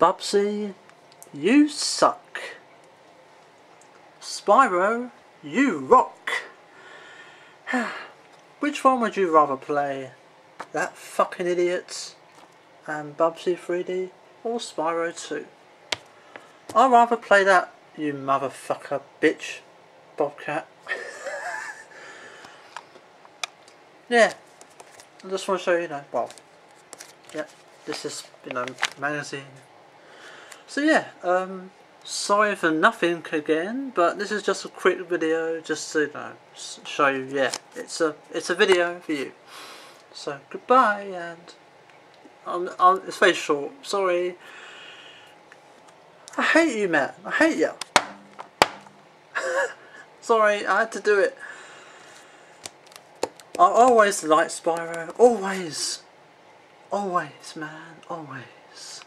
Bubsy, you suck. Spyro, you rock. Which one would you rather play? That fucking idiot and Bubsy 3D or Spyro 2? I'd rather play that, you motherfucker bitch, Bobcat. yeah, I just want to show you, you know, well, yeah, this is, you know, magazine. So yeah, um, sorry for nothing again, but this is just a quick video, just to, you know, show you, yeah, it's a, it's a video for you. So, goodbye, and, um, um, it's very short, sorry. I hate you, man. I hate you. Sorry, I had to do it. I always like Spyro. Always. Always, man. Always.